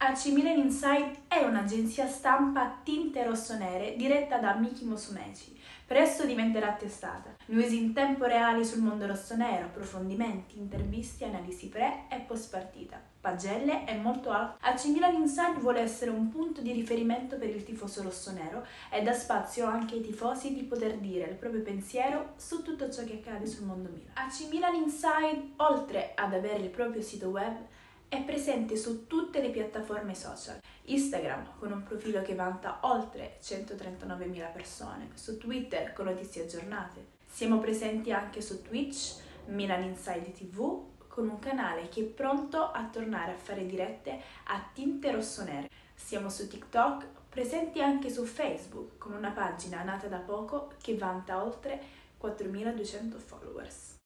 AC Milan Inside è un'agenzia stampa tinte rossonere diretta da Miki Musumeci. Presto diventerà testata. News in tempo reale sul mondo rossonero, approfondimenti, interviste, analisi pre e post partita. Pagelle e molto altro. AC Milan Inside vuole essere un punto di riferimento per il tifoso rossonero e dà spazio anche ai tifosi di poter dire il proprio pensiero su tutto ciò che accade sul mondo Milan. AC Milan Inside, oltre ad avere il proprio sito web, è presente su tutte le piattaforme social. Instagram con un profilo che vanta oltre 139.000 persone, su Twitter con notizie aggiornate. Siamo presenti anche su Twitch, Milan Inside TV, con un canale che è pronto a tornare a fare dirette a tinte rossonere. Siamo su TikTok, presenti anche su Facebook, con una pagina nata da poco che vanta oltre 4.200 followers.